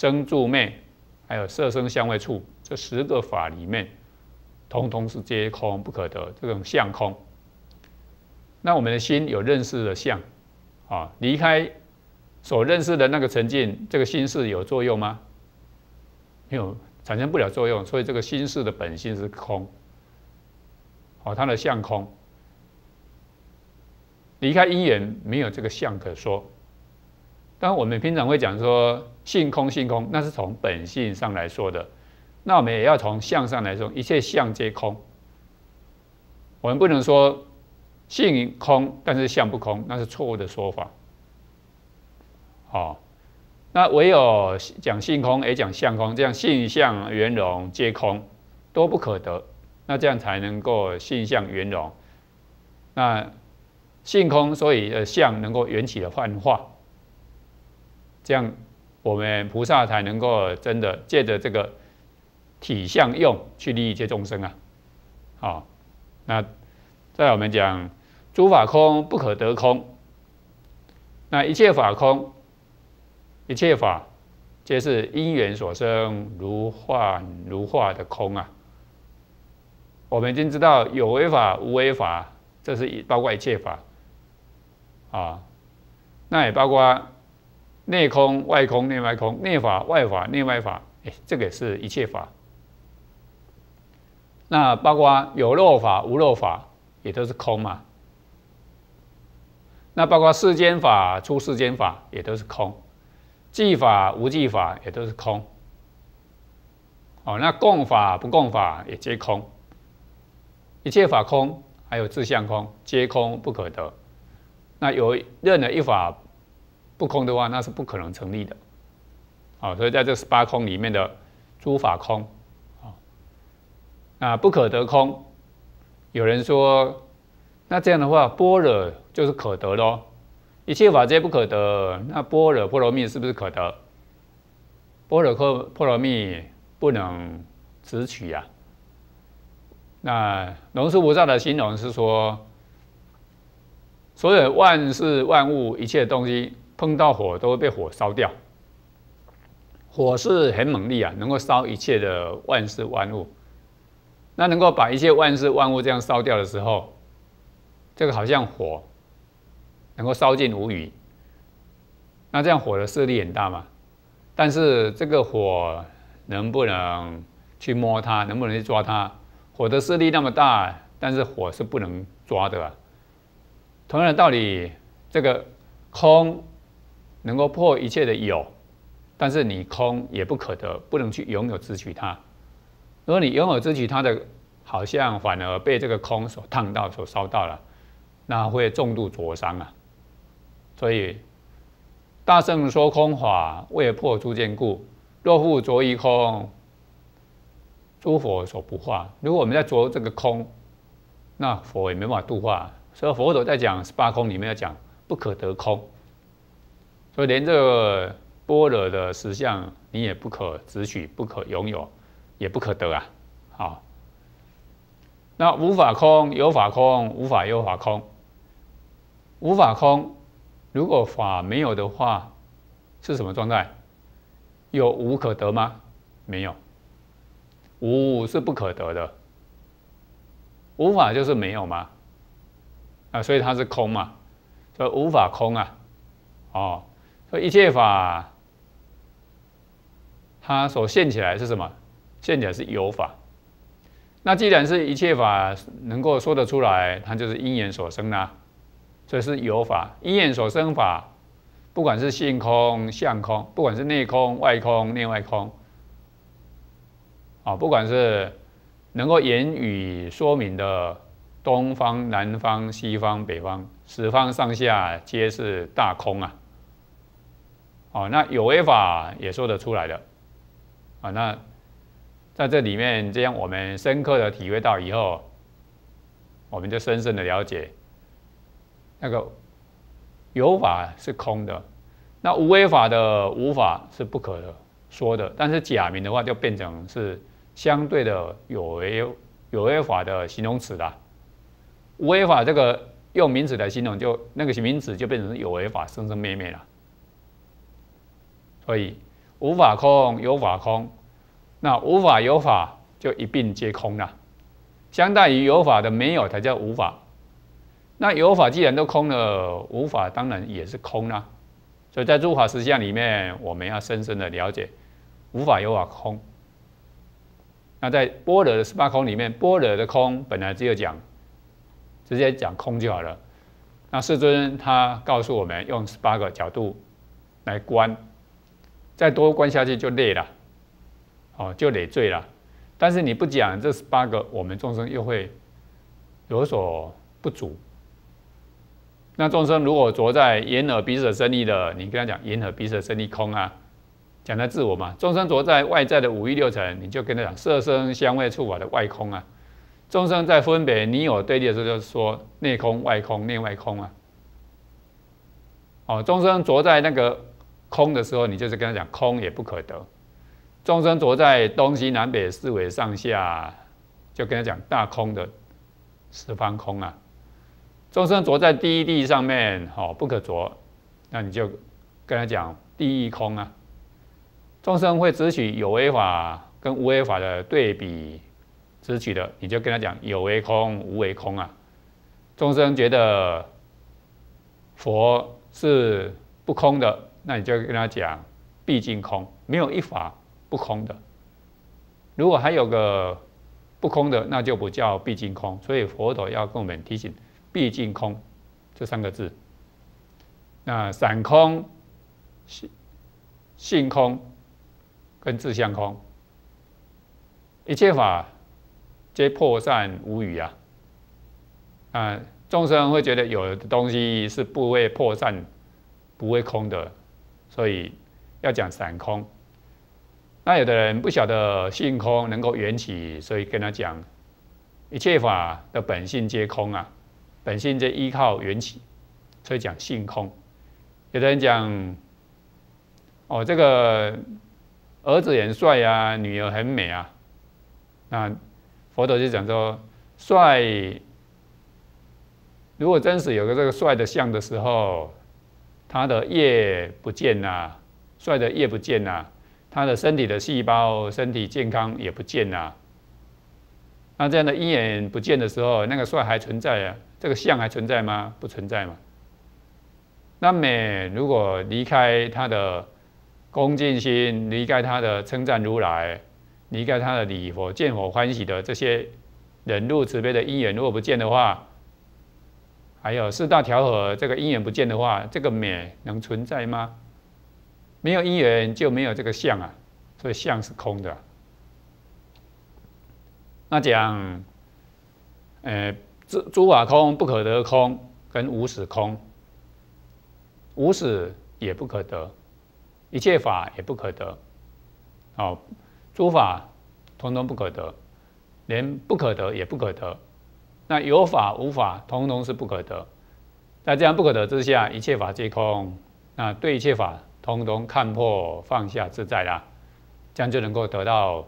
生住昧，还有色声香味触这十个法里面，通通是皆空不可得，这种相空。那我们的心有认识的相，啊，离开所认识的那个沉静，这个心事有作用吗？没有，产生不了作用，所以这个心事的本性是空。哦，它的相空，离开因缘没有这个相可说。当，我们平常会讲说性空性空，那是从本性上来说的。那我们也要从相上来说，一切相皆空。我们不能说性空，但是相不空，那是错误的说法。好，那唯有讲性空，也讲相空，这样性相圆融皆空，都不可得。那这样才能够性相圆融。那性空，所以呃相能够缘起的幻化。这样，我们菩萨才能够真的借着这个体相用去利益一切众生啊！好，那再我们讲诸法空不可得空，那一切法空，一切法皆是因缘所生，如幻如化的空啊！我们已经知道有为法、无为法，这是一包括一切法啊，那也包括。内空、外空、内外空，内法、外法、内外法，哎，这个是一切法。那包括有漏法、无漏法，也都是空嘛。那包括世间法、出世间法，也都是空。计法、无计法，也都是空。哦，那共法、不共法，也皆空。一切法空，还有自相空，皆空不可得。那有任何一法。不空的话，那是不可能成立的，好，所以在这十八空里面的诸法空，啊，那不可得空。有人说，那这样的话，般若就是可得喽？一切法皆不可得，那般若波罗蜜是不是可得？般若波波罗蜜不能直取呀。那龙树菩萨的形容是说，所有万事万物一切东西。碰到火都会被火烧掉，火是很猛力啊，能够烧一切的万事万物。那能够把一切万事万物这样烧掉的时候，这个好像火能够烧尽无余。那这样火的势力很大嘛？但是这个火能不能去摸它？能不能去抓它？火的势力那么大，但是火是不能抓的。同样的道理，这个空。能够破一切的有，但是你空也不可得，不能去拥有支取它。如果你拥有自取它的，好像反而被这个空所烫到、所烧到了，那会重度灼伤啊。所以大圣说空法为破诸见故，若复着于空，诸佛所不化。如果我们在着这个空，那佛也没办法度化。所以佛陀在讲十八空里面要讲不可得空。所以连这个般若的实相，你也不可执取，不可拥有，也不可得啊！好，那无法空，有法空，无法有法空。无法空，如果法没有的话，是什么状态？有无可得吗？没有，无是不可得的。无法就是没有吗？啊，所以它是空嘛，所以无法空啊，哦。所以一切法，它所现起来是什么？现起来是有法。那既然是一切法能够说得出来，它就是因缘所生的，所以是有法。因缘所生法，不管是性空、相空，不管是内空、外空、内外空，啊，不管是能够言语说明的东方、南方、西方、北方，十方上下皆是大空啊。哦，那有为法也说得出来的，啊，那在这里面，这样我们深刻的体会到以后，我们就深深的了解，那个有法是空的，那无为法的无法是不可说的，但是假名的话就变成是相对的有为有为法的形容词啦，无为法这个用名词来形容，就那个名词就变成有为法生生灭灭了。所以，无法空，有法空，那无法有法就一并皆空了。相当于有法的没有才叫无法。那有法既然都空了，无法当然也是空啦。所以在诸法实相里面，我们要深深的了解无法有法空。那在般若的十八空里面，般若的空本来只有讲直接讲空就好了。那世尊他告诉我们用十八个角度来观，再多观下去就累了，哦，就累赘了。但是你不讲这十八个，我们众生又会有所不足。那众生如果着在眼耳鼻舌身意的，你跟他讲眼耳鼻舌身意空啊，讲他自我嘛。众生着在外在的五欲六尘，你就跟他讲色声香味触法的外空啊。众生在分别你我对立的时候，就是说内空外空内外空啊。哦，众生着在那个空的时候，你就是跟他讲空也不可得。众生着在东西南北四维上下，就跟他讲大空的十方空啊。众生着在第一地上面，好不可着，那你就跟他讲第一空啊。众生会只取有为法跟无为法的对比，只取的，你就跟他讲有为空、无为空啊。众生觉得佛是不空的，那你就跟他讲毕竟空，没有一法不空的。如果还有个不空的，那就不叫毕竟空。所以佛陀要跟我们提醒。毕竟空这三个字，那散空、性性空跟自相空，一切法皆破散无余啊！啊，众生会觉得有的东西是不会破散、不会空的，所以要讲散空。那有的人不晓得性空能够缘起，所以跟他讲一切法的本性皆空啊。本性皆依靠缘起，所以讲性空。有的人讲，哦，这个儿子很帅啊，女儿很美啊。那佛陀就讲说，帅，如果真实有个这个帅的相的时候，他的业不见呐，帅的业不见呐，他的身体的细胞身体健康也不见呐。那这样的因缘不见的时候，那个帅还存在啊。这个相还存在吗？不存在嘛。那美如果离开他的恭敬心，离开他的称赞如来，离开他的礼佛见佛欢喜的这些忍辱慈悲的因缘，如果不见的话，还有四大调和这个因缘不见的话，这个美能存在吗？没有因缘就没有这个相啊，所以相是空的。那讲，呃。诸诸法空不可得空，跟无始空，无始也不可得，一切法也不可得，哦，诸法通通不可得，连不可得也不可得，那有法无法通通是不可得，在这样不可得之下，一切法皆空，那对一切法通通看破放下自在啦，这样就能够得到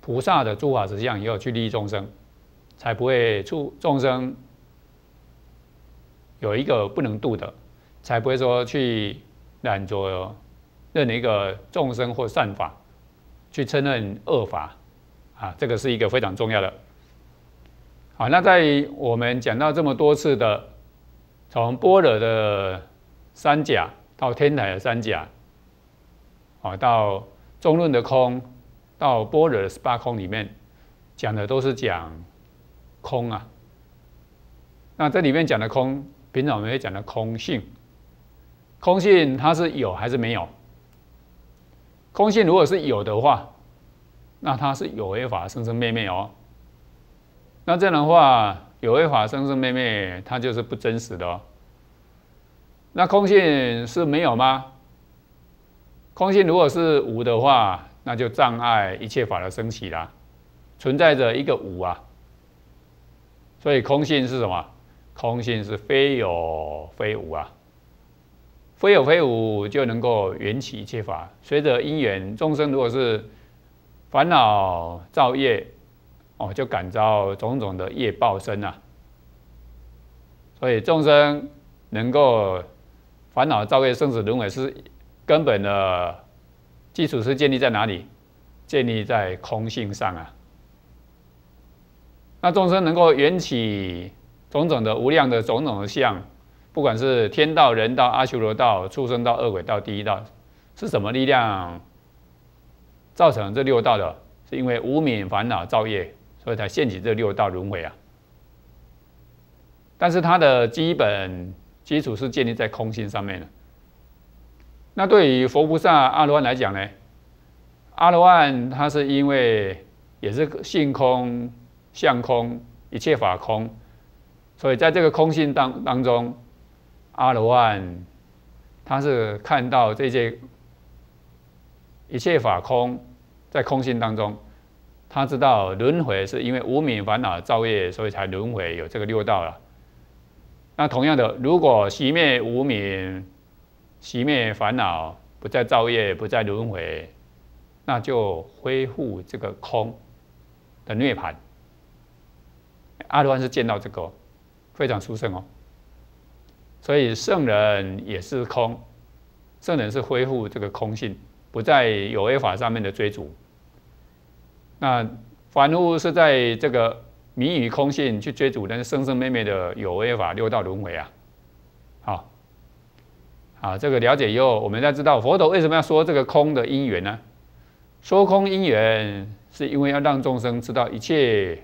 菩萨的诸法实相，以后去利益众生。才不会出众生有一个不能度的，才不会说去染着任一个众生或善法，去承认恶法啊，这个是一个非常重要的。好，那在我们讲到这么多次的，从般若的三甲到天台的三甲，啊，到中论的空，到般若的十八空里面讲的都是讲。空啊，那这里面讲的空，平常我们会讲的空性。空性它是有还是没有？空性如果是有的话，那它是有为法生生灭灭哦。那这样的话，有为法生生灭灭，它就是不真实的哦。那空性是没有吗？空性如果是无的话，那就障碍一切法的升起啦，存在着一个无啊。所以空性是什么？空性是非有非无啊，非有非无就能够缘起一切法。随着因缘，众生如果是烦恼造业，哦，就感召种种的业报身啊。所以众生能够烦恼造业生死轮回，是根本的基础是建立在哪里？建立在空性上啊。那众生能够缘起种种的无量的种种的相，不管是天道、人道、阿修罗道、畜生道、恶鬼道、第一道，是什么力量造成这六道的？是因为无明烦恼造业，所以才现起这六道轮回啊。但是它的基本基础是建立在空性上面的。那对于佛菩萨、阿罗汉来讲呢？阿罗汉他是因为也是性空。相空，一切法空，所以在这个空性当当中，阿罗汉他是看到这些一切法空，在空性当中，他知道轮回是因为无明烦恼造业，所以才轮回有这个六道了。那同样的，如果熄灭无明，熄灭烦恼，不再造业，不再轮回，那就恢复这个空的涅盘。阿罗汉是见到这个非常殊胜哦，所以圣人也是空，圣人是恢复这个空性，不在有为法上面的追逐。那凡夫是在这个迷于空性去追逐那生生灭灭的有为法六道轮回啊。好，好，这个了解以后，我们再知道佛陀为什么要说这个空的因缘呢？说空因缘是因为要让众生知道一切。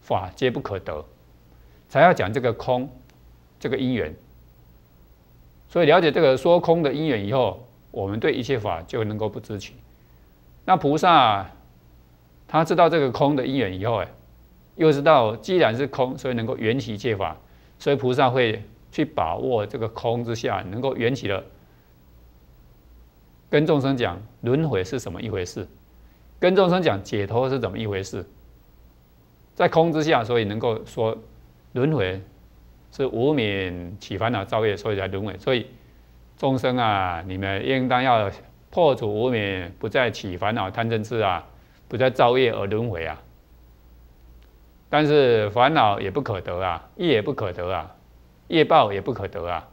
法皆不可得，才要讲这个空，这个因缘。所以了解这个说空的因缘以后，我们对一切法就能够不知取。那菩萨他知道这个空的因缘以后，哎，又知道既然是空，所以能够缘起借法，所以菩萨会去把握这个空之下能够缘起的，跟众生讲轮回是什么一回事，跟众生讲解脱是怎么一回事。在空之下，所以能够说轮回是无名起烦恼造业，所以才轮回。所以众生啊，你们应当要破除无名，不再起烦恼贪嗔痴啊，不再造业而轮回啊。但是烦恼也不可得啊，业也不可得啊，业报也不可得啊。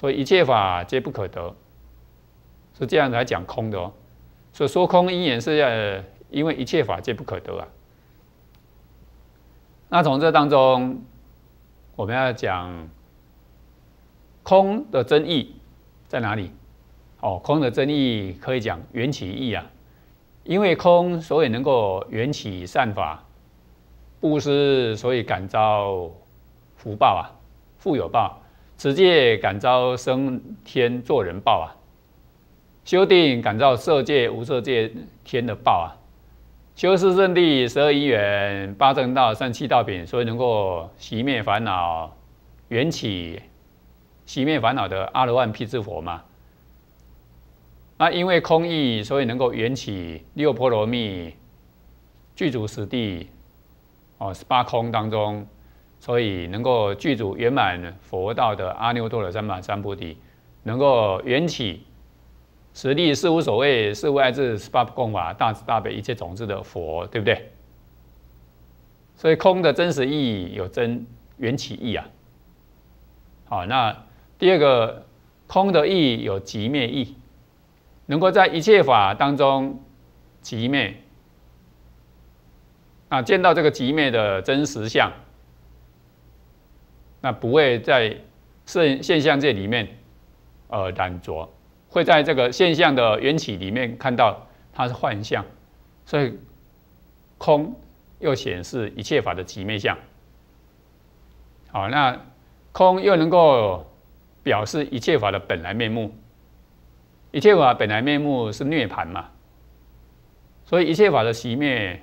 所以一切法皆不可得，是这样来讲空的哦。所以说空因缘是要因为一切法皆不可得啊。那从这当中，我们要讲空的真义在哪里？哦，空的真义可以讲缘起义啊，因为空，所以能够缘起善法，布施，所以感召福报啊，富有报；持戒感召升天做人报啊，修定感召色界无色界天的报啊。修四正地、十二因缘、八正道、三七道品，所以能够熄灭烦恼、缘起、熄灭烦恼的阿罗汉辟支佛嘛。那因为空义，所以能够缘起六波罗蜜、具足实地，哦，十八空当中，所以能够具足圆满佛道的阿耨多罗三藐三菩提，能够缘起。实力是无所谓，是无碍智，十八共法，大慈大悲，一切种子的佛，对不对？所以空的真实意义有真缘起义啊。好，那第二个空的意义有极灭义，能够在一切法当中极灭，啊，见到这个极灭的真实相，那不会在现现象界里面呃染着。会在这个现象的缘起里面看到它是幻象，所以空又显示一切法的极灭相。好，那空又能够表示一切法的本来面目。一切法本来面目是涅盘嘛？所以一切法的熄灭，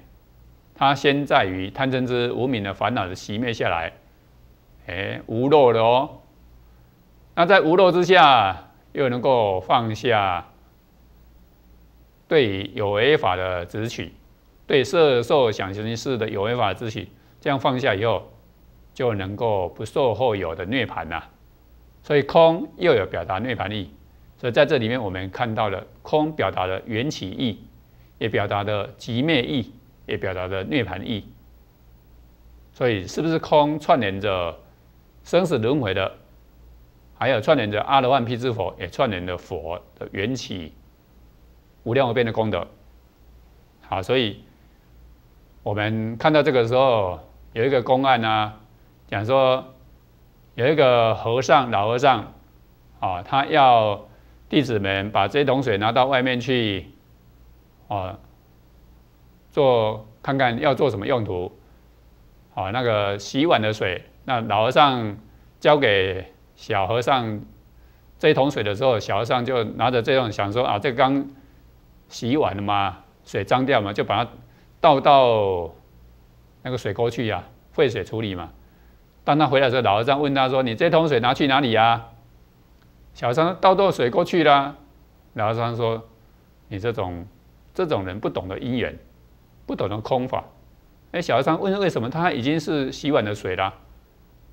它先在于贪嗔痴无明的烦恼的熄灭下来，哎，无漏的哦。那在无漏之下。又能够放下对有为法的执取，对色受想行识的有为法执取，这样放下以后，就能够不受后有的涅盘呐。所以空又有表达涅盘意，所以在这里面我们看到了空表达的缘起意，也表达的极灭意，也表达的涅盘意。所以是不是空串联着生死轮回的？还有串联着阿罗汉辟支佛，也串联了佛的缘起无量无边的功德。好，所以我们看到这个时候，有一个公案呢，讲说有一个和尚，老和尚，啊，他要弟子们把这桶水拿到外面去，啊，做看看要做什么用途。啊，那个洗碗的水，那老和尚交给小和尚这一桶水的时候，小和尚就拿着这种想说啊，这刚洗碗了嘛，水脏掉嘛，就把它倒到那个水沟去呀，废水处理嘛。当他回来的时候，老和尚问他说：“你这桶水拿去哪里呀？”小和尚倒到水过去啦。老和尚说：“你这种这种人不懂得因缘，不懂得空法。”哎，小和尚问为什么他已经是洗碗的水啦，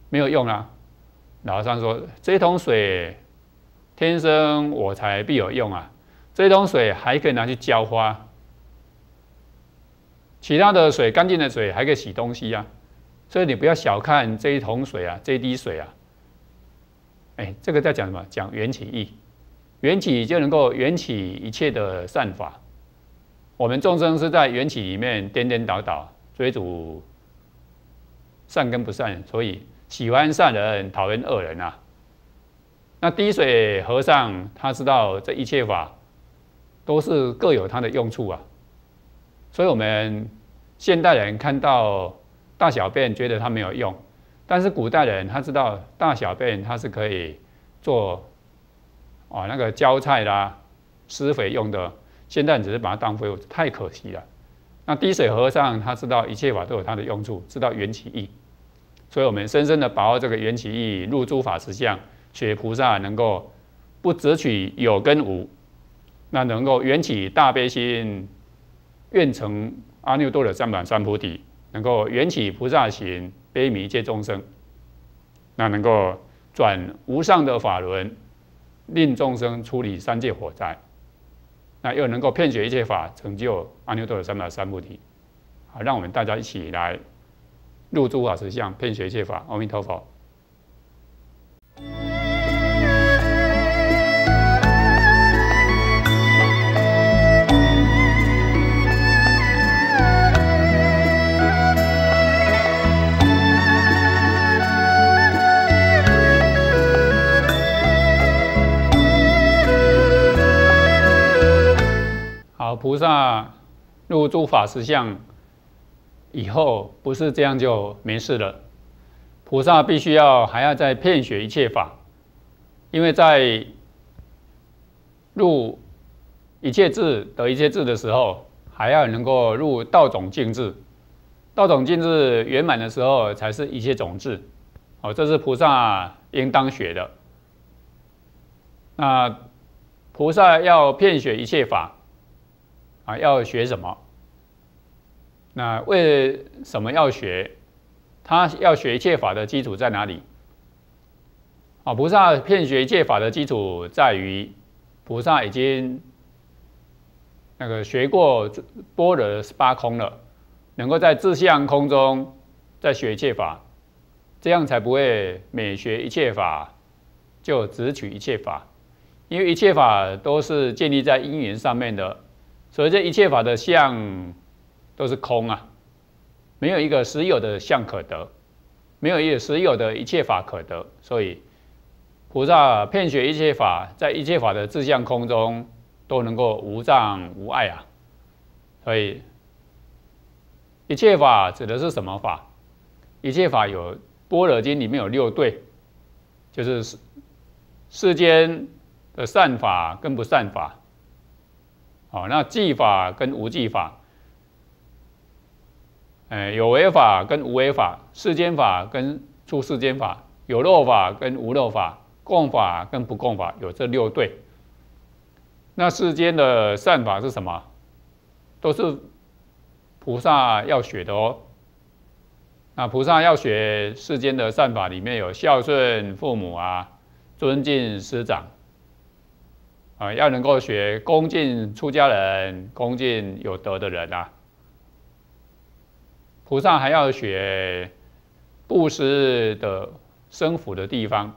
没有用啊？老和尚说：“这桶水天生我材必有用啊！这桶水还可以拿去浇花，其他的水干净的水还可以洗东西啊！所以你不要小看这一桶水啊，这一滴水啊！哎，这个在讲什么？讲缘起意，缘起就能够缘起一切的善法。我们众生是在缘起里面颠颠倒倒。”追逐善跟不善，所以喜欢善人，讨厌恶人啊。那滴水和尚他知道这一切法都是各有它的用处啊。所以我们现代人看到大小便觉得它没有用，但是古代人他知道大小便它是可以做啊那个浇菜啦、施肥用的。现在只是把它当废物，太可惜了。那滴水和尚他知道一切法都有它的用处，知道缘起意，所以我们深深的把握这个缘起意，入诸法实相，学菩萨能够不执取有跟无，那能够缘起大悲心，愿成阿耨多罗三藐三菩提，能够缘起菩萨行，悲悯一切众生，那能够转无上的法轮，令众生处理三界火灾。那又能够骗学一切法，成就阿耨多罗三藐三菩提，好，让我们大家一起来入诸法实相，骗学一切法。阿弥陀佛。菩萨入诸法实相以后，不是这样就没事了。菩萨必须要还要再遍学一切法，因为在入一切智得一切智的时候，还要能够入道种净智。道种净智圆满的时候，才是一切种智。哦，这是菩萨应当学的。那菩萨要遍学一切法。啊，要学什么？那为什么要学？他要学一切法的基础在哪里？啊，菩萨骗学一切法的基础在于，菩萨已经那个学过般若十八空了，能够在自相空中再学一切法，这样才不会每学一切法就只取一切法，因为一切法都是建立在因缘上面的。所以这一切法的相都是空啊，没有一个实有的相可得，没有一个实有的一切法可得。所以菩萨遍学一切法，在一切法的自相空中都能够无障无碍啊。所以一切法指的是什么法？一切法有《般若经》里面有六对，就是世世间的善法跟不善法。好，那技法跟无技法，哎，有为法跟无为法，世间法跟出世间法，有漏法跟无漏法，共法跟不共法，有这六对。那世间的善法是什么？都是菩萨要学的哦。那菩萨要学世间的善法，里面有孝顺父母啊，尊敬师长。啊，要能够学恭敬出家人，恭敬有德的人啊。菩萨还要学布施的生福的地方，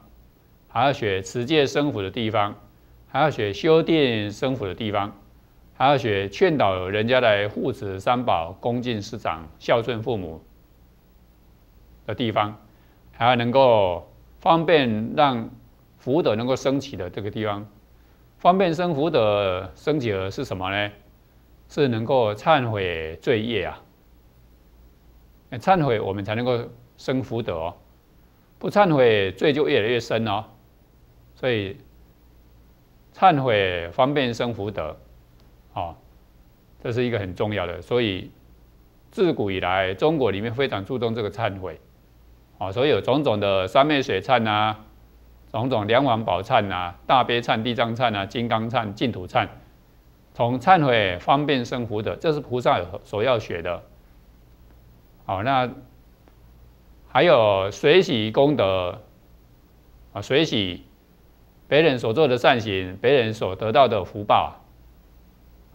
还要学持戒生福的地方，还要学修定生福的地方，还要学劝导人家来护持三宝、恭敬师长、孝顺父母的地方，还要能够方便让福德能够升起的这个地方。方便生福德升起的是什么呢？是能够忏悔罪业啊！忏悔我们才能够生福德，不忏悔罪就越来越深哦。所以忏悔方便生福德，啊，这是一个很重要的。所以自古以来，中国里面非常注重这个忏悔，啊，所以有种种的三昧水忏啊。种种梁王宝忏啊，大悲忏、地藏忏啊，金刚忏、净土忏，从忏悔方便生福德，这是菩萨所要学的。好，那还有随喜功德啊，随喜别人所做的善行，别人所得到的福报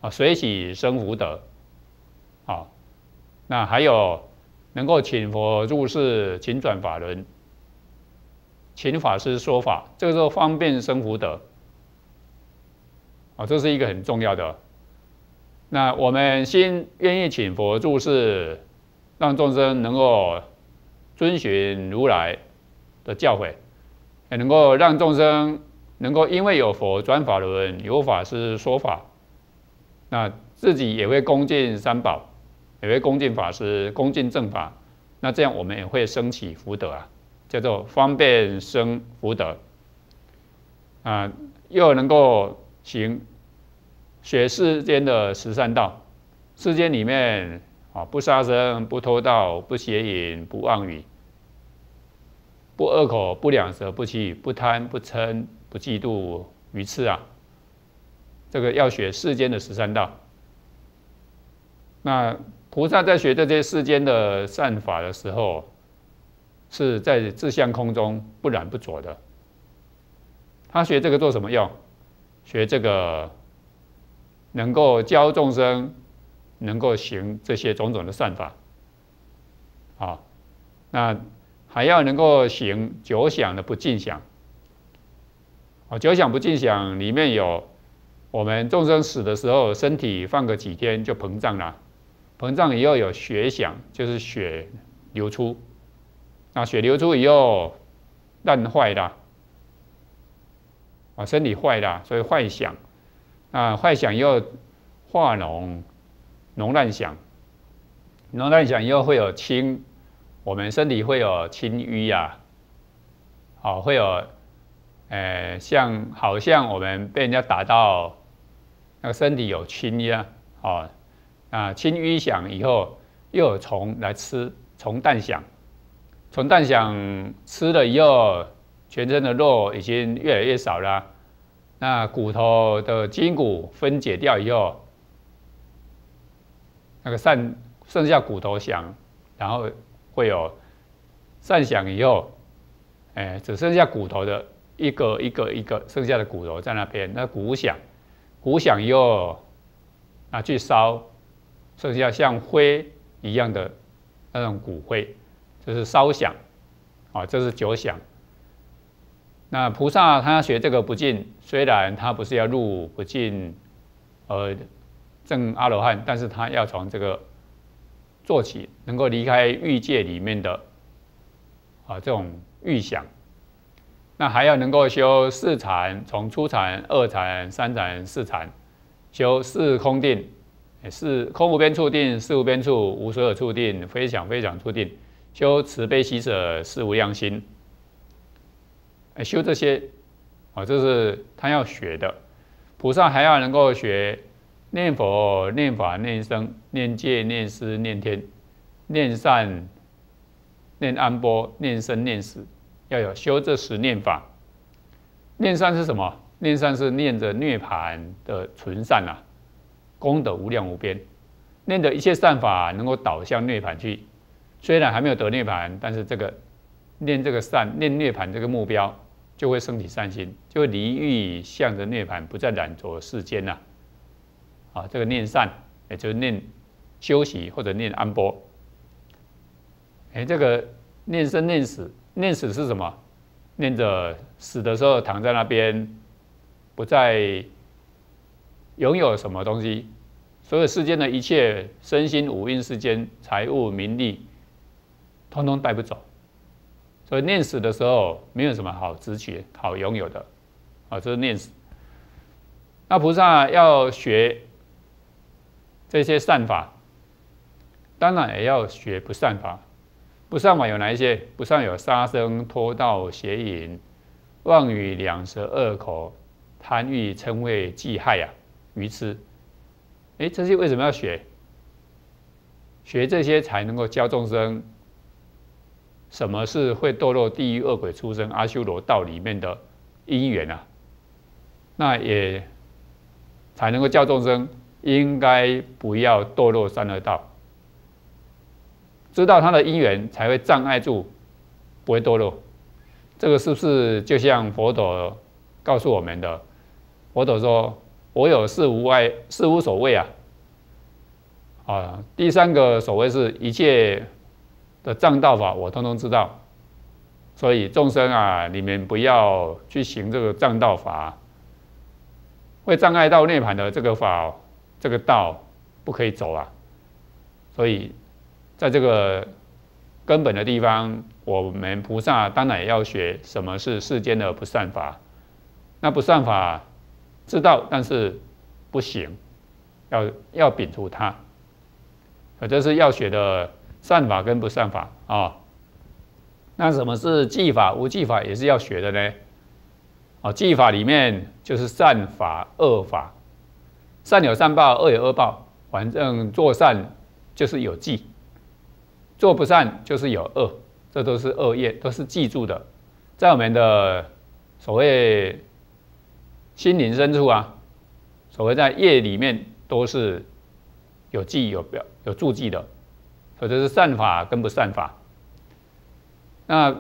啊，随喜生福德。好，那还有能够请佛入世，请转法轮。请法师说法，这个时候方便生福德啊，这是一个很重要的。那我们心愿意请佛注释，让众生能够遵循如来的教诲，也能够让众生能够因为有佛转法轮，有法师说法，那自己也会恭敬三宝，也会恭敬法师，恭敬正法，那这样我们也会升起福德啊。叫做方便生福德啊，又能够行学世间的十善道，世间里面啊，不杀生、不偷盗、不邪淫、不妄语、不恶口、不两舌、不欺、不贪、不嗔、不嫉妒、愚痴啊，这个要学世间的十三道。那菩萨在学这些世间的善法的时候，是在自相空中不染不着的。他学这个做什么用？学这个能够教众生，能够行这些种种的善法。啊，那还要能够行九想的不尽想。啊，九想不尽想里面有我们众生死的时候，身体放个几天就膨胀了，膨胀以后有血想，就是血流出。那血流出以后，烂坏了，啊，身体坏了，所以坏想，啊，坏想又化脓，脓烂想，脓烂想又会有清，我们身体会有清瘀呀，好，会有，呃，像好像我们被人家打到，那个身体有清一样，哦，啊，清瘀想以后又有虫来吃，虫蛋想。从蛋想吃了以后，全身的肉已经越来越少了。那骨头的筋骨分解掉以后，那个散剩下骨头响，然后会有散响以后，哎，只剩下骨头的一个一个一个剩下的骨头在那边。那骨响，骨响以后拿去烧，剩下像灰一样的那种骨灰。就是烧响，啊，这是九响。那菩萨他学这个不净，虽然他不是要入不净，呃，证阿罗汉，但是他要从这个做起，能够离开欲界里面的啊这种欲想。那还要能够修四禅，从初禅、二禅、三禅、四禅，修四空定，四空无边处定，四无边处，无所有处定，非想非想处定。修慈悲喜舍四无量心，哎，修这些，啊，这是他要学的。菩萨还要能够学念佛、念法、念僧、念戒、念思、念天、念善、念安波、念生、念死，要有修这十念法。念善是什么？念善是念着涅盘的纯善啊，功德无量无边，念的一切善法能够导向涅盘去。虽然还没有得涅盘，但是这个念这个善念涅盘这个目标，就会升起善心，就会离欲向着涅盘，不再染着世间呐。啊，这个念善，也就是念休息或者念安波。哎，这个念生念死，念死是什么？念着死的时候躺在那边，不再拥有什么东西，所有世间的一切身心五蕴世间财物名利，通通带不走。所以念死的时候没有什么好执取、好拥有的，啊，这是念死。那菩萨要学这些善法，当然也要学不善法。不善法？有哪一些？不善有杀生、偷盗、邪淫、妄语、两舌、恶口、贪欲、嗔恚、忌害啊，愚痴。哎，这些为什么要学？学这些才能够教众生，什么是会堕落地狱恶鬼出生阿修罗道里面的因缘啊？那也才能够叫众生应该不要堕落三恶道。知道他的因缘，才会障碍住，不会堕落。这个是不是就像佛陀告诉我们的？佛陀说：“我有事无碍，事无所谓啊。”啊，第三个所谓是一切的障道法，我通通知道。所以众生啊，你们不要去行这个障道法，会障碍到涅槃的这个法，这个道不可以走啊。所以。在这个根本的地方，我们菩萨当然也要学什么是世间的不善法。那不善法知道，但是不行，要要摒除它。这是要学的善法跟不善法啊。那什么是技法？无技法也是要学的呢。啊，技法里面就是善法、恶法。善有善报，恶有恶报。反正做善就是有记。做不善就是有恶，这都是恶业，都是记住的，在我们的所谓心灵深处啊，所谓在业里面都是有记有表有注记的，所以这是善法跟不善法。那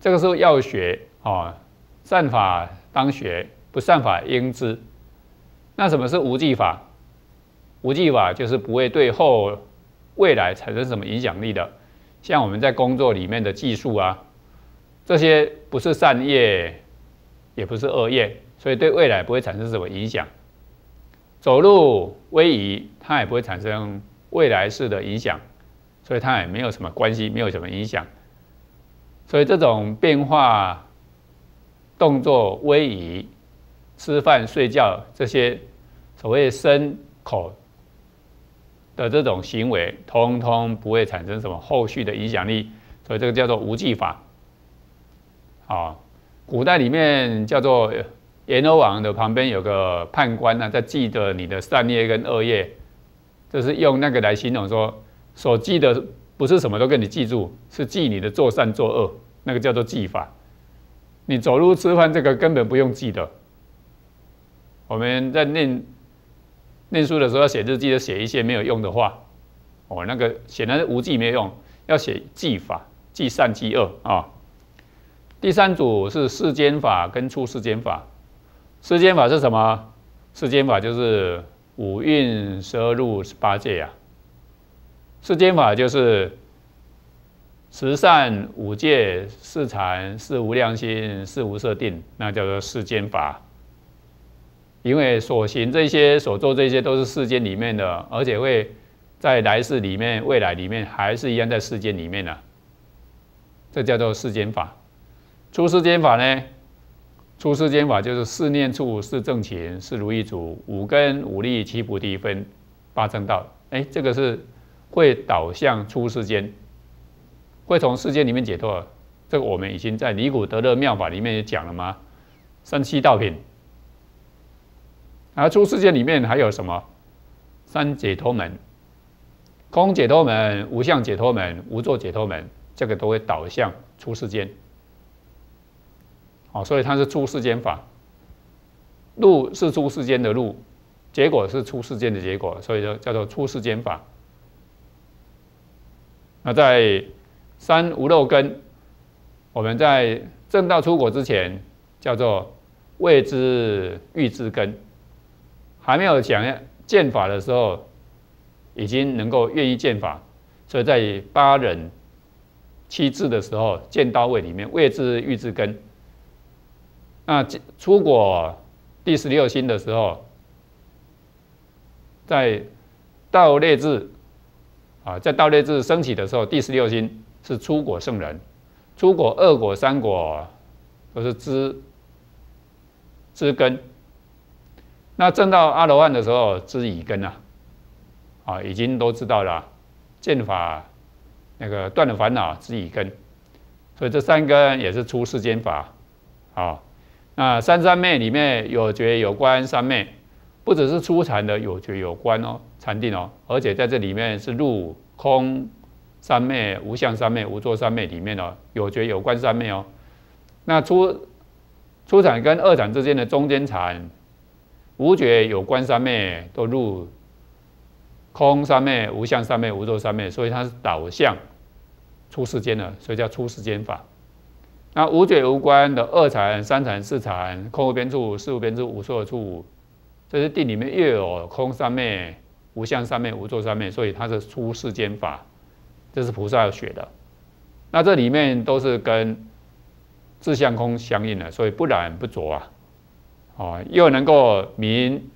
这个时候要学啊，善法当学，不善法应知。那什么是无记法？无记法就是不会对后。未来产生什么影响力的？像我们在工作里面的技术啊，这些不是善业，也不是恶业，所以对未来不会产生什么影响。走路位移，它也不会产生未来式的影响，所以它也没有什么关系，没有什么影响。所以这种变化、动作位移、吃饭、睡觉这些所谓身口。的这种行为，通通不会产生什么后续的影响力，所以这个叫做无记法。啊，古代里面叫做阎罗王的旁边有个判官呢，在记得你的善业跟恶业，就是用那个来形容说，所记的不是什么都给你记住，是记你的做善做恶，那个叫做记法。你走路吃饭这个根本不用记的。我们在念。念书的时候要写日记，就写一些没有用的话，哦，那个显然是无记没有用，要写记法，记善记恶啊。第三组是世间法跟出世间法。世间法是什么？世间法就是五蕴十二入八界呀。世间法就是十善五戒四禅四无量心四无色定，那叫做世间法。因为所行这些、所做这些都是世间里面的，而且会在来世里面、未来里面还是一样在世间里面的，这叫做世间法。出世间法呢？出世间法就是四念处、四正勤、四如意足、五根、五力、七菩提分、八正道。哎，这个是会导向出世间，会从世间里面解脱。这个我们已经在尼古德勒妙法里面也讲了吗？三七道品。而出世界里面还有什么？三解脱门、空解脱门、无相解脱门、无作解脱门，这个都会导向出世间。哦，所以它是出世间法。路是出世间的路，结果是出世间的结果，所以说叫做出世间法。那在三无漏根，我们在正道出国之前，叫做未知欲知根。还没有讲剑法的时候，已经能够愿意剑法，所以在八忍七字的时候，见到位里面位置玉字根。那出果第十六星的时候，在道列字啊，在道列字升起的时候，第十六星是出果圣人。出果二果三果都是知知根。那正到阿罗汉的时候，知已根啊，啊，已经都知道了剑法，那个断了烦恼，知已根。所以这三根也是出世间法，啊。那三三昧里面有觉有观三昧，不只是初禅的有觉有观哦，禅定哦，而且在这里面是入空三昧、无相三昧、无作三昧里面哦，有觉有观三昧哦。那出出禅跟二禅之间的中间禅，无觉有观三昧都入空三昧、无相三昧、无作三昧，所以它是导向出世间的，所以叫出世间法。那无觉无观的二禅、三禅、四禅，空无边处、事无边处、无所处，这些定里面又有空三昧、无相三昧、无作三昧，所以它是出世间法，这是菩萨要学的。那这里面都是跟自相空相应的，所以不染不着啊，哦，又能够明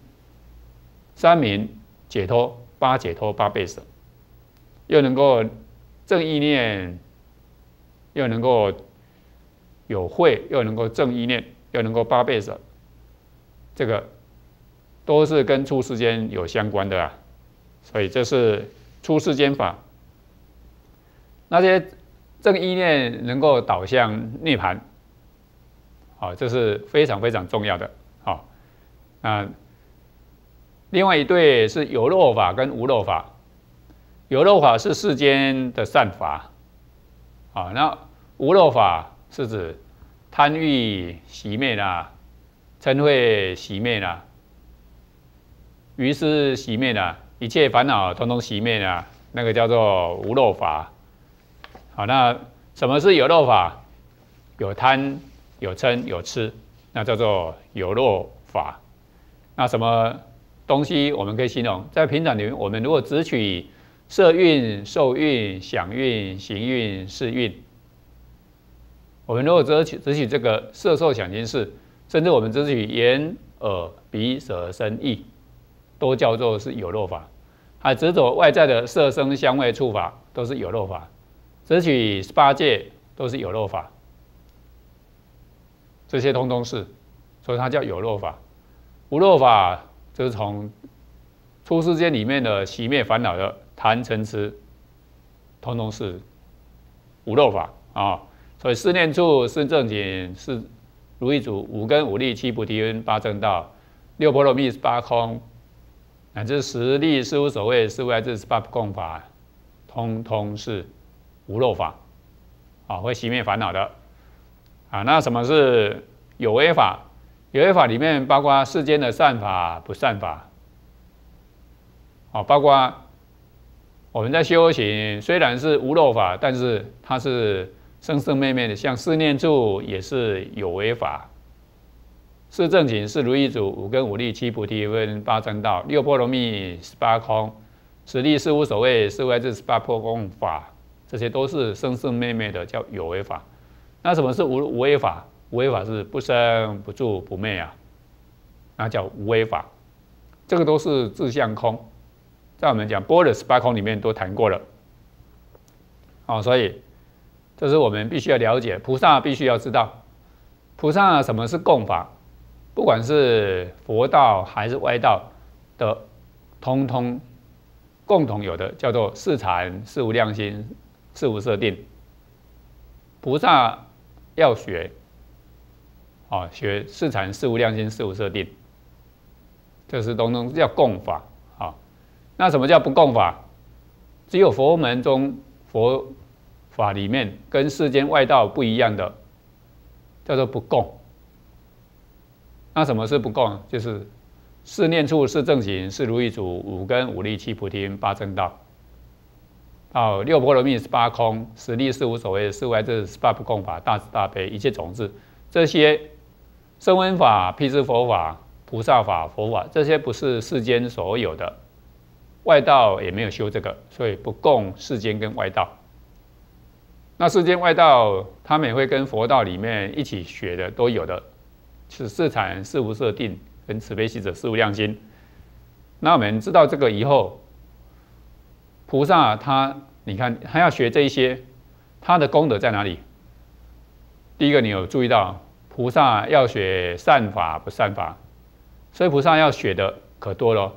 三明解脱、八解脱、八倍舍，又能够正意念，又能够。有慧又能够正意念，又能够八倍舍，这个都是跟出世间有相关的啊，所以这是出世间法。那些正意念能够导向涅盘，好，这是非常非常重要的。好，那另外一对是有漏法跟无漏法，有漏法是世间的善法，啊，那无漏法。是指贪欲熄灭啦，嗔恚熄灭啦，于是熄灭啦，一切烦恼统统熄灭啦，那个叫做无漏法。好，那什么是有漏法？有贪、有嗔、有痴，那叫做有漏法。那什么东西我们可以形容？在平常里面，我们如果只取色运、受运、想运、行运、识运。我们如果只取只取这个色受想行识，甚至我们只取眼耳鼻舌身意，都叫做是有漏法。还只走外在的色声香味触法，都是有漏法。只取八界都是有漏法。这些通通是，所以它叫有漏法。无漏法就是从出世间里面的熄灭烦恼的贪嗔痴，通通是无漏法啊。所以四念处是正经，是如意足，五根五力七菩提分八正道，六波罗蜜是八空，乃至十力是无所谓，是无碍智是八不共法，通通是无漏法，啊，会熄灭烦恼的。啊，那什么是有为法？有为法里面包括世间的善法、不善法，啊，包括我们在修行，虽然是无漏法，但是它是。生生灭灭的，像四念处也是有为法，四正经是如意足，五根五力七菩提分八正道，六波罗蜜十八空，十力是无所谓，四外智十八破空法，这些都是生生灭灭的，叫有为法。那什么是无无为法？无为法是不生不住不灭啊，那叫无为法。这个都是自相空，在我们讲波的十八空里面都谈过了。哦，所以。这是我们必须要了解，菩萨必须要知道，菩萨什么是共法，不管是佛道还是外道的，通通共同有的叫做四禅、四无量心、四无设定。菩萨要学，啊，学四禅、四无量心、四无设定，这是通通叫共法啊。那什么叫不共法？只有佛门中佛。法里面跟世间外道不一样的，叫做不共。那什么是不共？就是四念处、是正行、是如意足、五根、五力、七菩提、八正道。哦，六波罗蜜是八空，十力是无所谓，四外这是八不共法，大慈大悲一切种子，这些声闻法、辟支佛法、菩萨法、佛法，这些不是世间所有的，外道也没有修这个，所以不共世间跟外道。那世间外道，他们也会跟佛道里面一起学的，都有的，是四禅、四无设定跟慈悲喜者、四无量心。那我们知道这个以后，菩萨他，你看他要学这一些，他的功德在哪里？第一个，你有注意到，菩萨要学善法不善法，所以菩萨要学的可多了。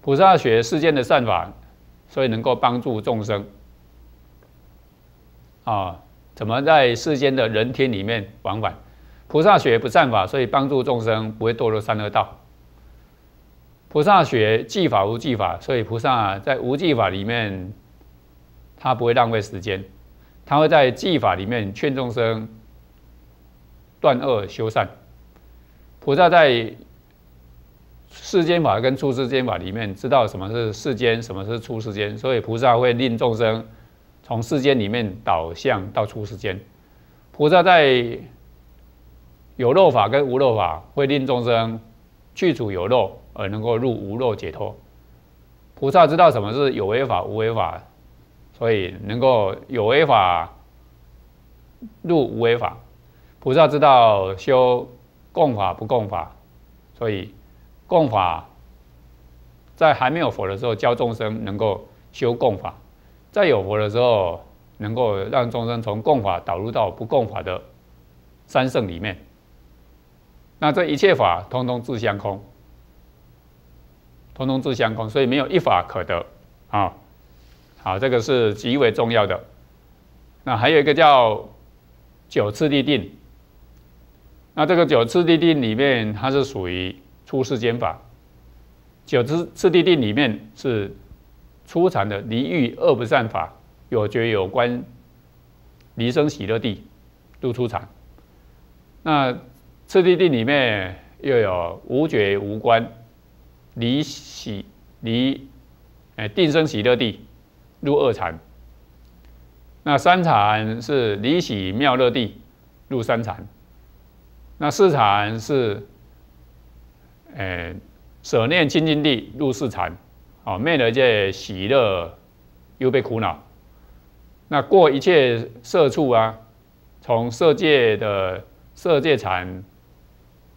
菩萨学世间的善法，所以能够帮助众生。啊，怎么在世间的人天里面往返？菩萨学不善法，所以帮助众生不会堕入三恶道。菩萨学技法无技法，所以菩萨在无技法里面，他不会浪费时间，他会在技法里面劝众生断恶修善。菩萨在世间法跟出世间法里面，知道什么是世间，什么是出世间，所以菩萨会令众生。从世间里面导向到出世间，菩萨在有漏法跟无漏法，会令众生去除有漏，而能够入无漏解脱。菩萨知道什么是有为法、无为法，所以能够有为法入无为法。菩萨知道修共法不共法，所以共法在还没有佛的时候，教众生能够修共法。在有佛的时候，能够让众生从共法导入到不共法的三圣里面。那这一切法通通自相空，通通自相空，所以没有一法可得啊。好，这个是极为重要的。那还有一个叫九次第定。那这个九次第定里面，它是属于出世间法。九次次第定里面是。初禅的离欲恶不善法，有觉有观，离生喜乐地，入初禅。那次第定里面又有无觉无观，离喜离，哎定生喜乐地，入二禅。那三禅是离喜妙乐地，入三禅。那四禅是，哎舍念清净地，入四禅。哦，灭了这喜乐，又被苦恼。那过一切色处啊，从色界的色界禅，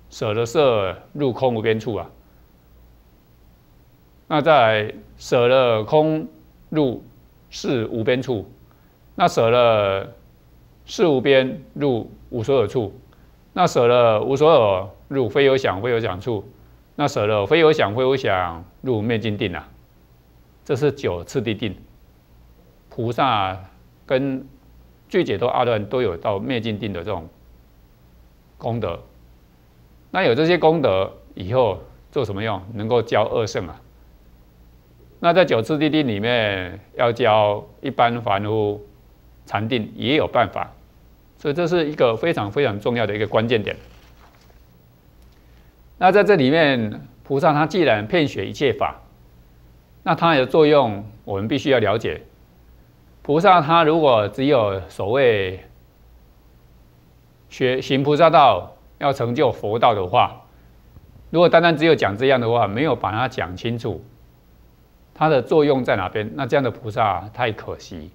舍了色入空无边处啊。那再舍了空入是无边处，那舍了是无边入无所有处，那舍了无所有入非有想非有想处，那舍了非有想非有想入灭尽定啊。这是九次第定，菩萨跟具解脱阿段都有到灭尽定的这种功德。那有这些功德以后做什么用？能够教二圣啊。那在九次第定里面要教一般凡夫禅定也有办法，所以这是一个非常非常重要的一个关键点。那在这里面，菩萨他既然遍学一切法。那它的作用，我们必须要了解。菩萨他如果只有所谓学行菩萨道，要成就佛道的话，如果单单只有讲这样的话，没有把它讲清楚，它的作用在哪边？那这样的菩萨太可惜。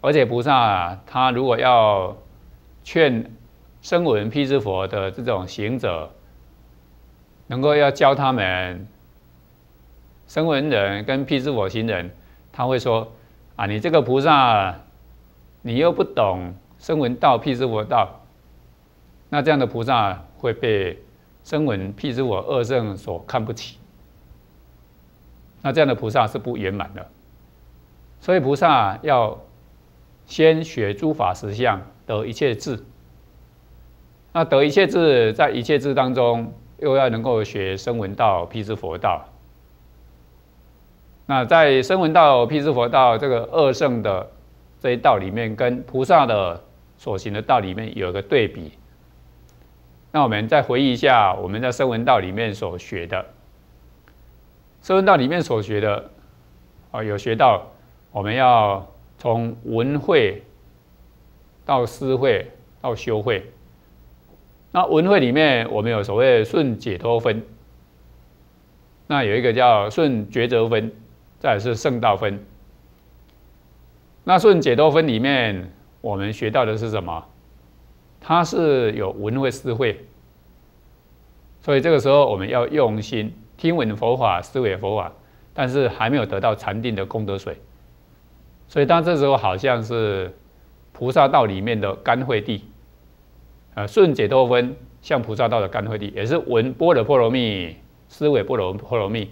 而且菩萨他如果要劝声闻辟支佛的这种行者，能够要教他们。声闻人跟辟支佛行人，他会说：“啊，你这个菩萨，你又不懂声闻道、辟支佛道，那这样的菩萨会被声闻、辟支佛二圣所看不起。那这样的菩萨是不圆满的。所以菩萨要先学诸法实相，得一切智。那得一切智，在一切智当中，又要能够学声闻道、辟支佛道。”那在声闻道、辟支佛道这个二圣的这一道里面，跟菩萨的所行的道里面有个对比。那我们再回忆一下我们在声闻道里面所学的，声闻道里面所学的啊，有学到我们要从闻会到思会到修会。那闻会里面我们有所谓顺解脱分，那有一个叫顺抉择分。再是圣道分，那顺解脱分里面，我们学到的是什么？它是有闻会思会，所以这个时候我们要用心听闻佛法、思维佛法，但是还没有得到禅定的功德水。所以当这时候好像是菩萨道里面的甘惠地，呃，顺解脱分像菩萨道的甘惠地，也是闻般若波罗蜜、思维波罗波罗蜜，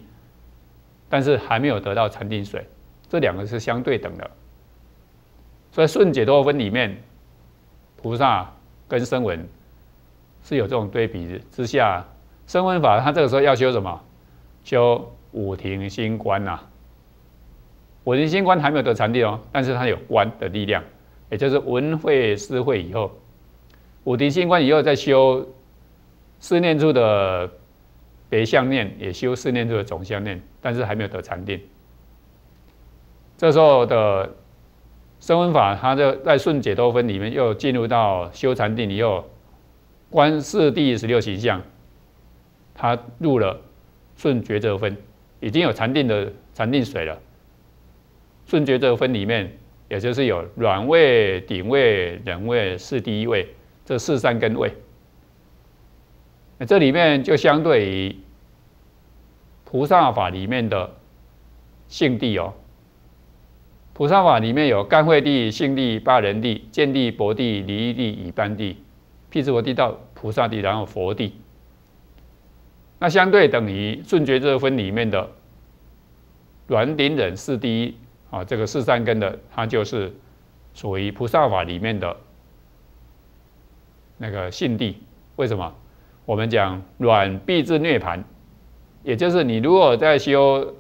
但是还没有得到禅定水，这两个是相对等的。所以顺解脱分里面，菩萨跟声闻是有这种对比之下，声闻法他这个时候要修什么？修五庭心观呐。五庭心观还没有得禅定哦，但是它有观的力量，也就是闻会思会以后，五庭心观以后再修四念处的别相念，也修四念处的总相念，但是还没有得禅定。这时候的。声闻法，它就在顺解脱分里面又进入到修禅定以后，观四谛十六形象，它入了顺觉者分，已经有禅定的禅定水了。顺觉者分里面，也就是有软位、顶位、忍位、四第一位这四三根位。那这里面就相对于菩萨法里面的性地哦。菩萨法里面有干慧地、性地、八人地、见地、薄地、离地、以般地、辟支佛地到菩萨地，然后佛地。那相对等于顺觉这分里面的软顶忍四第一啊，这个四三根的，它就是属于菩萨法里面的那个性地。为什么？我们讲软必至涅盘，也就是你如果在修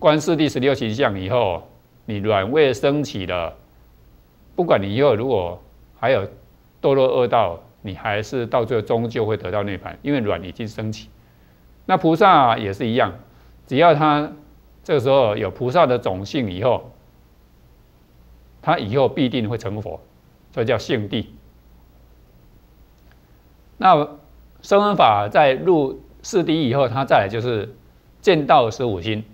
观世第十六形象以后。你软位升起了，不管你以后如果还有堕落恶道，你还是到最后终究会得到涅槃，因为软已经升起。那菩萨也是一样，只要他这个时候有菩萨的种性以后，他以后必定会成佛，这叫性地。那声闻法在入四谛以后，他再来就是见道十五心。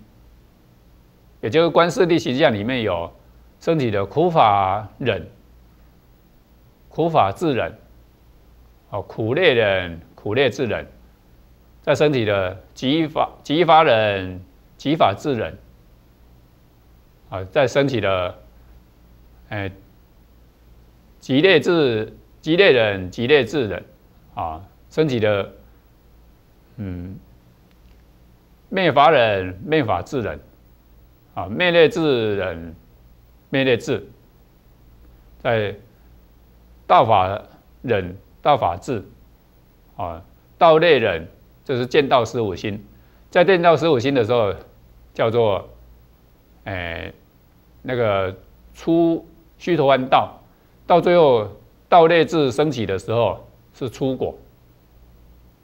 也就是观四谛形象里面有身体的苦法忍、苦法自忍，哦，苦烈忍、苦烈自忍，在身体的极法极法忍、极法自忍，啊，在身体的哎极烈自极烈忍、极烈自忍，啊，身体的嗯灭法忍、灭法自忍。啊，灭类智忍，灭类智，在道法忍，道法智，啊，道类忍，就是见道十五心，在见道十五心的时候，叫做，哎，那个出虚陀洹道，到最后道类智升起的时候是出果，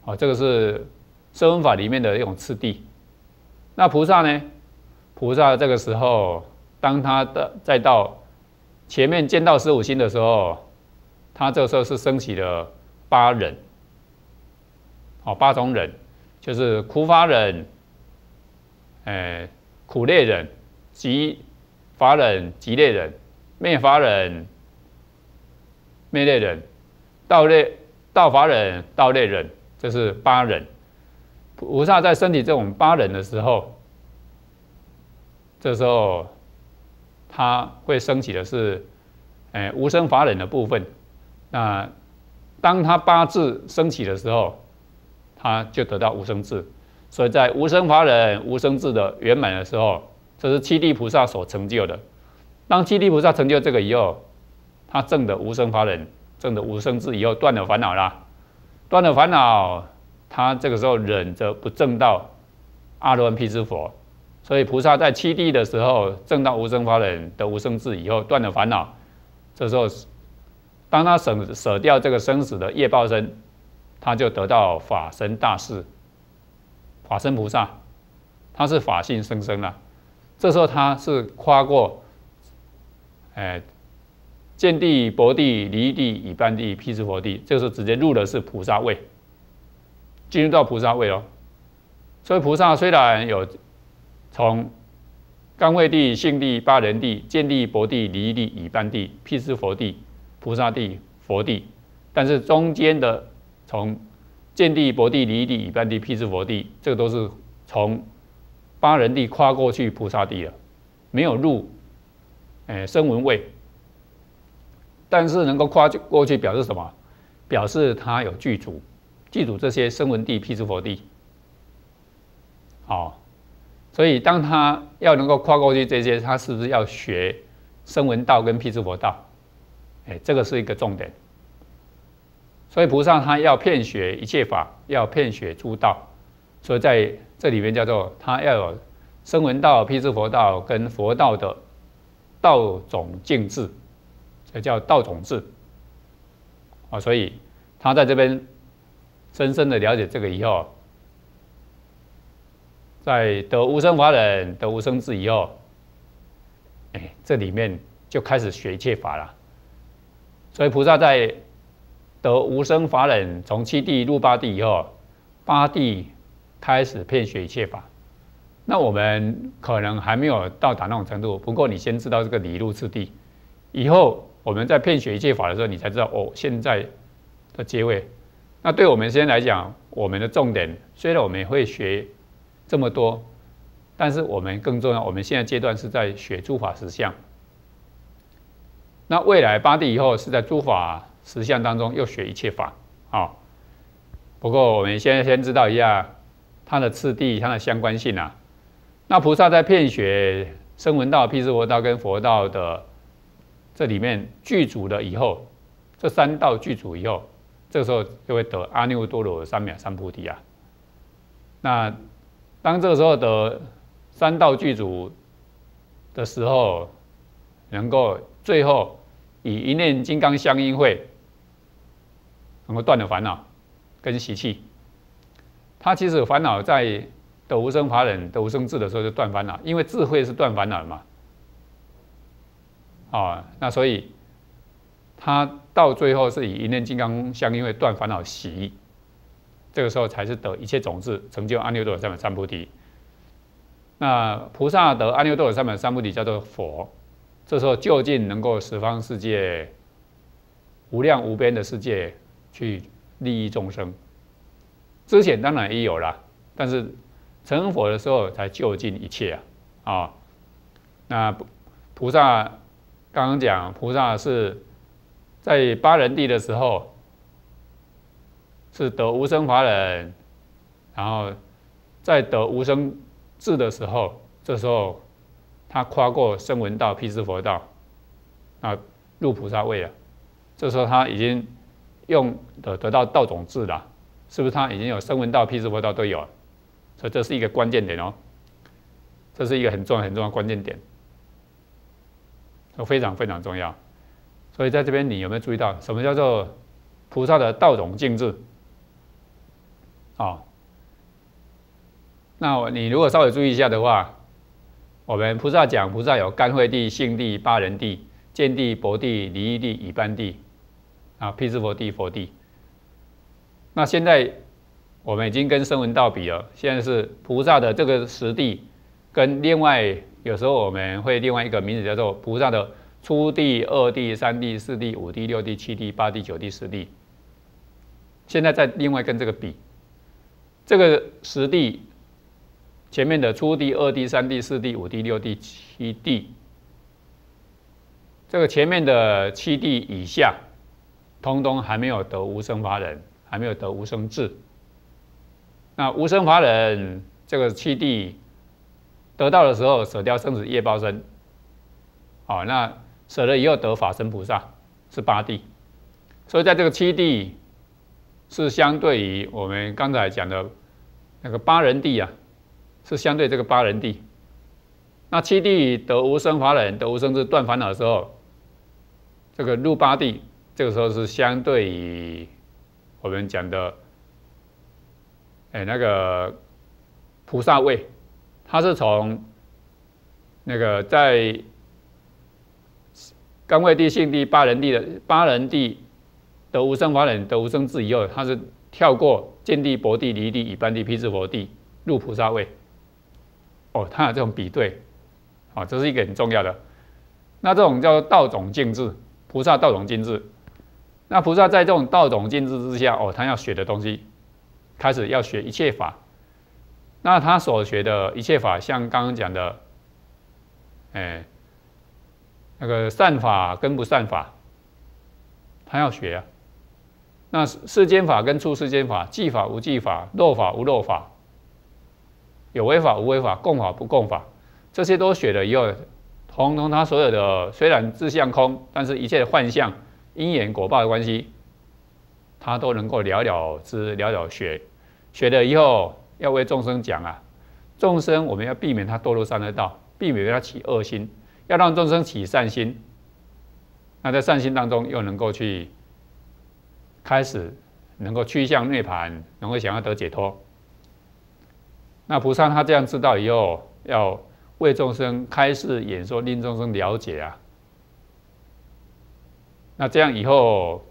啊，这个是声闻法里面的一种次第，那菩萨呢？菩萨这个时候，当他的再到前面见到十五心的时候，他这个时候是升起了八忍，哦，八种忍，就是苦法忍，哎，苦烈忍，极法忍，极烈忍，灭法忍，灭烈忍，道烈道法忍，道烈忍，这是八忍。菩萨在身体这种八忍的时候。这时候，他会升起的是，哎，无生法忍的部分。那当他八字升起的时候，他就得到无生智。所以在无生法忍、无生智的圆满的时候，这是七地菩萨所成就的。当七地菩萨成就这个以后，他证的无生法忍、证的无生智以后，断了烦恼啦，断了烦恼，他这个时候忍着不证到阿罗汉辟支佛。所以菩萨在七地的时候证到无生法忍的无生智以后断了烦恼，这时候当他舍舍掉这个生死的业报身，他就得到法身大士，法身菩萨，他是法性生生了。这时候他是跨过，哎，见地、薄地、离地、以半地、辟支佛地，这时候直接入的是菩萨位，进入到菩萨位哦。所以菩萨虽然有。从刚慧地、性地、八人地、见地、薄地、离地、以半地、辟支佛地、菩萨地、佛地，但是中间的从见地、薄地、离地、以半地、辟支佛地，这个都是从八人地跨过去菩萨地了，没有入，诶声闻位，但是能够跨过去表示什么？表示他有具足，具足这些声闻地、辟支佛地，好。所以，当他要能够跨过去这些，他是不是要学声闻道跟辟支佛道？哎，这个是一个重点。所以菩萨他要遍学一切法，要遍学诸道。所以在这里面叫做他要有声闻道、辟支佛道跟佛道的道种净智，这叫道种智。啊，所以他在这边深深的了解这个以后。在得无生法忍、得无生智以后，哎，这里面就开始学一切法了。所以菩萨在得无生法忍，从七地入八地以后，八地开始遍学一切法。那我们可能还没有到达那种程度，不过你先知道这个理路次第，以后我们在骗学一切法的时候，你才知道哦，现在的阶位。那对我们现在来讲，我们的重点虽然我们会学。这么多，但是我们更重要。我们现在阶段是在学诸法实相，那未来八地以后是在诸法实相当中又学一切法啊。不过我们先先知道一下它的次第、它的相关性啊。那菩萨在骗学声闻道、辟支佛道跟佛道的这里面具足了以后，这三道具足以后，这时候就会得阿耨多罗三藐三菩提啊。那当这个时候的三道具足的时候，能够最后以一念金刚相应会，能够断了烦恼跟习气。他其实烦恼在得无生法忍、得无生智的时候就断烦恼，因为智慧是断烦恼嘛。啊，那所以他到最后是以一念金刚相应会断烦恼习。这个时候才是得一切种子，成就阿耨多罗三藐三菩提。那菩萨得阿耨多罗三藐三菩提叫做佛，这时候就近能够十方世界无量无边的世界去利益众生。之前当然也有了，但是成佛的时候才就近一切啊啊！那菩萨刚刚讲，菩萨是在八人地的时候。是得无生法忍，然后在得无生智的时候，这时候他跨过声闻道、辟支佛道，啊，入菩萨位了。这时候他已经用的得到道种智了，是不是？他已经有声闻道、辟支佛道都有了，所以这是一个关键点哦，这是一个很重要、很重要关键点，都非常非常重要。所以在这边你有没有注意到，什么叫做菩萨的道种净智？哦，那你如果稍微注意一下的话，我们菩萨讲菩萨有干慧地、性地、八人地、见地、薄地、离异地、乙般地，啊，辟支佛地、佛地。那现在我们已经跟声闻道比了，现在是菩萨的这个实地，跟另外有时候我们会另外一个名字叫做菩萨的初地、二地、三地、四地、五地、六地、七地、八地、九地、十地。现在再另外跟这个比。这个十地前面的初地、二地、三地、四地、五地、六地、七地，这个前面的七地以下，通通还没有得无生法忍，还没有得无生智。那无生法忍这个七地得到的时候，舍掉生死业报身，好，那舍了以后得法身菩萨是八地，所以在这个七地。是相对于我们刚才讲的那个八人地啊，是相对这个八人地。那七地得无生法忍，得无生智断烦恼的时候，这个入八地，这个时候是相对于我们讲的，哎，那个菩萨位，它是从那个在刚位地、性地、八人地的八人地。得无生法忍，得无生智以后，他是跳过见地、薄地、离地、以般地、辟支佛地，入菩萨位。哦，他有这种比对，啊，这是一个很重要的。那这种叫做道种静智，菩萨道种静智。那菩萨在这种道种静智之下，哦，他要学的东西，开始要学一切法。那他所学的一切法，像刚刚讲的，哎，那个善法跟不善法，他要学啊。那世间法跟出世间法，计法无计法，漏法无漏法，有为法无为法，共法不共法，这些都学了以后，通通他所有的虽然自相空，但是一切的幻象、因缘果报的关系，他都能够了了之、了了学。学了以后，要为众生讲啊，众生我们要避免他堕入三恶道，避免他起恶心，要让众生起善心。那在善心当中，又能够去。开始能够趋向涅盘，能够想要得解脱。那菩萨他这样知道以后，要为众生开示演说，令众生了解啊。那这样以后，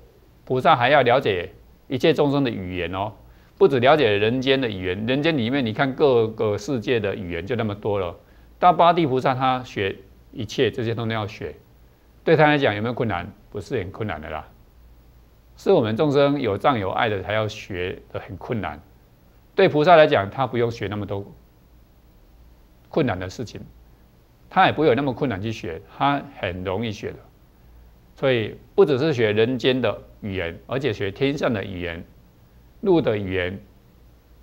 菩萨还要了解一切众生的语言哦，不止了解人间的语言，人间里面你看各个世界的语言就那么多了。大八地菩萨他学一切这些都要学，对他来讲有没有困难？不是很困难的啦。是我们众生有障有爱的才要学的很困难，对菩萨来讲，他不用学那么多困难的事情，他也不有那么困难去学，他很容易学的。所以不只是学人间的语言，而且学天上的语言、路的语言、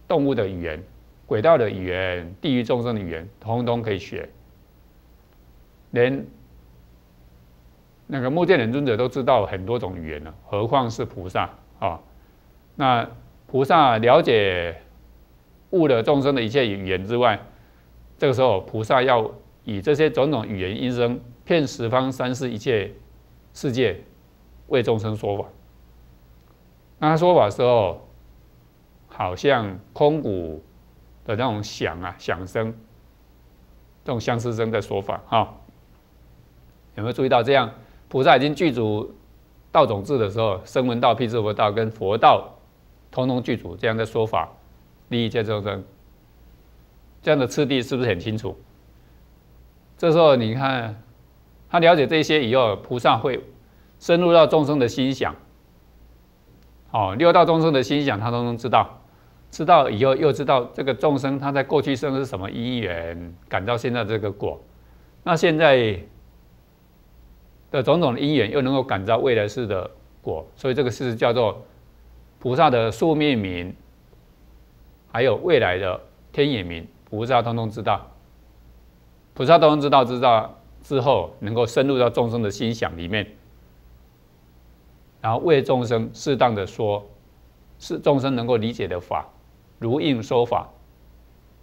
动物的语言、轨道的语言、地狱众生的语言，通通可以学，连。那个目犍连尊者都知道很多种语言了，何况是菩萨啊？那菩萨了解悟了众生的一切语言之外，这个时候菩萨要以这些种种语言音声，骗十方三世一切世界为众生说法。那他说法的时候，好像空谷的那种响啊响声，这种相思声的说法哈，有没有注意到这样？菩萨已经具足道种智的时候，声闻道、辟支佛道跟佛道，通通具足这样的说法，利益界众生，这样的次第是不是很清楚？这时候你看，他了解这些以后，菩萨会深入到众生的心想，哦，六道众生的心想，他都能知道，知道以后又知道这个众生他在过去生是什么因缘，感到现在这个果，那现在。的种种因缘，又能够感召未来世的果，所以这个是叫做菩萨的宿命名，还有未来的天眼名，菩萨通通知道。菩萨通通知道，知道之后，能够深入到众生的心想里面，然后为众生适当的说，是众生能够理解的法，如应说法。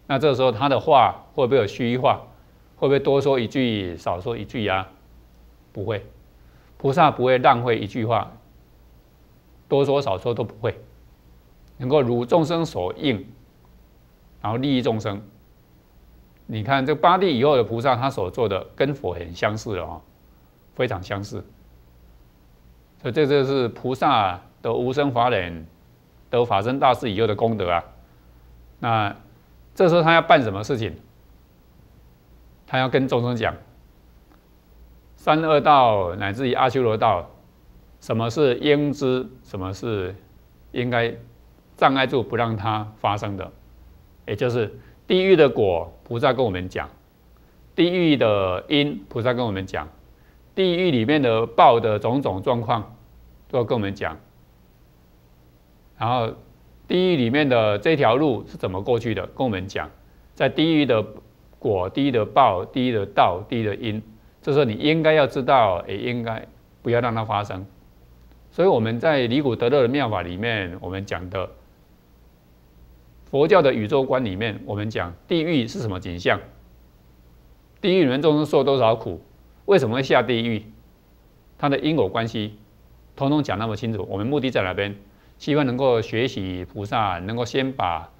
那这个时候他的话会不会有虚化？会不会多说一句，少说一句呀？不会，菩萨不会浪费一句话，多说少说都不会，能够如众生所应，然后利益众生。你看这八地以后的菩萨，他所做的跟佛很相似了啊，非常相似。所以这就是菩萨的无生法忍得法身大事以后的功德啊。那这时候他要办什么事情？他要跟众生讲。三恶道乃至于阿修罗道，什么是应知？什么是应该障碍住不让它发生的？也就是地狱的果，菩萨跟我们讲；地狱的因，菩萨跟我们讲；地狱里面的报的种种状况，都要跟我们讲。然后地狱里面的这条路是怎么过去的，跟我们讲。在地狱的果、地狱的报、地狱的道、地狱的因。这时候你应该要知道，也应该不要让它发生。所以我们在离苦得乐的妙法里面，我们讲的佛教的宇宙观里面，我们讲地狱是什么景象？地狱里面众生受多少苦？为什么会下地狱？它的因果关系，通通讲那么清楚。我们目的在哪边？希望能够学习菩萨，能够先把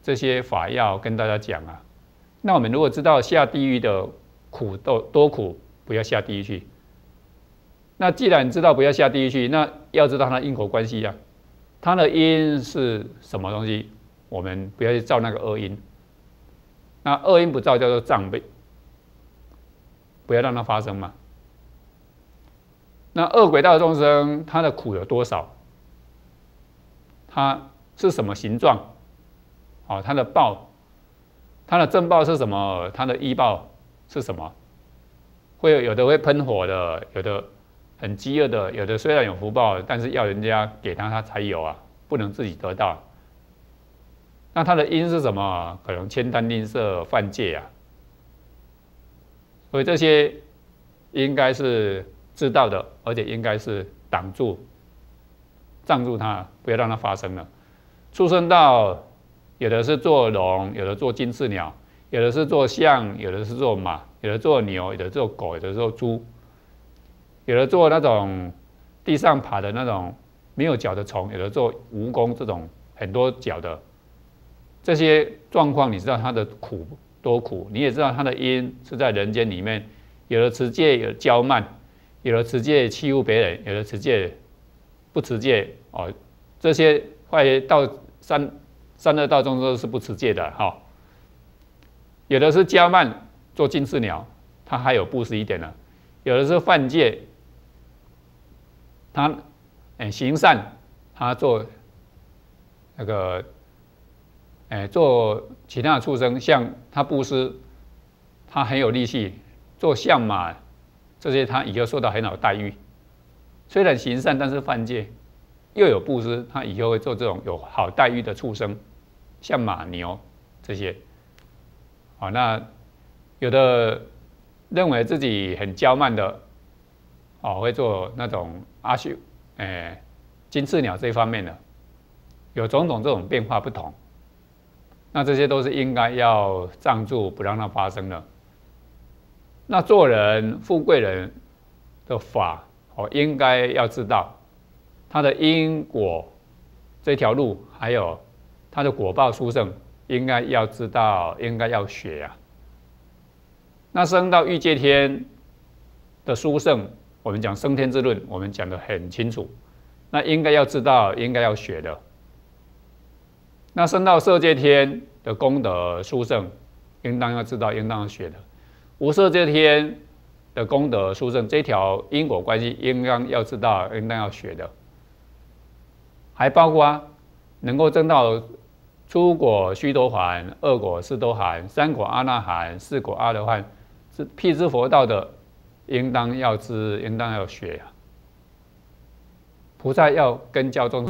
这些法要跟大家讲啊。那我们如果知道下地狱的，苦多多苦，不要下地狱去。那既然知道不要下地狱去，那要知道它的因果关系呀。它的因是什么东西？我们不要去造那个恶因。那恶因不造叫做障背。不要让它发生嘛。那恶鬼道众生，他的苦有多少？它是什么形状？哦，它的报，它的正报是什么？它的异报是什么？会有的会喷火的，有的很饥饿的，有的虽然有福报，但是要人家给他，他才有啊，不能自己得到。那他的因是什么？可能千贪吝啬犯戒啊。所以这些应该是知道的，而且应该是挡住、障住它，不要让它发生了。出生到。有的是做龙，有的做金翅鸟，有的是做象，有的是做马，有的做牛，有的做狗，有的做猪，有的做那种地上爬的那种没有脚的虫，有的做蜈蚣这种很多脚的，这些状况你知道它的苦多苦，你也知道它的因是在人间里面，有的持戒有骄慢，有的持戒欺负别人，有的持戒不持戒哦，这些坏到三。三恶道中都是不持戒的哈，有的是加慢做近视鸟，他还有布施一点呢；有的是犯戒，他哎行善，他做那个哎做其他的畜生，像他布施，他很有力气做象马，这些他以后受到很好的待遇。虽然行善，但是犯戒，又有布施，他以后会做这种有好待遇的畜生。像马牛这些，啊，那有的认为自己很娇慢的，哦，会做那种阿修，哎，金翅鸟这一方面的，有种种这种变化不同，那这些都是应该要藏住，不让它发生的。那做人富贵人的法，哦，应该要知道他的因果这条路，还有。他的果报殊胜，应该要知道，应该要学呀。那升到欲界天的殊胜，我们讲升天之论，我们讲的很清楚。那应该要知道，应该要学的。那升到色界天的功德殊胜，应当要知道，应当要学的。无色界天的功德殊胜，这条因果关系，应当要知道，应当要学的。还包括啊能够证到。初果须多含，二果四多含，三果阿那含，四果阿罗汉，是辟支佛道的，应当要知，应当要学呀。菩萨要跟教众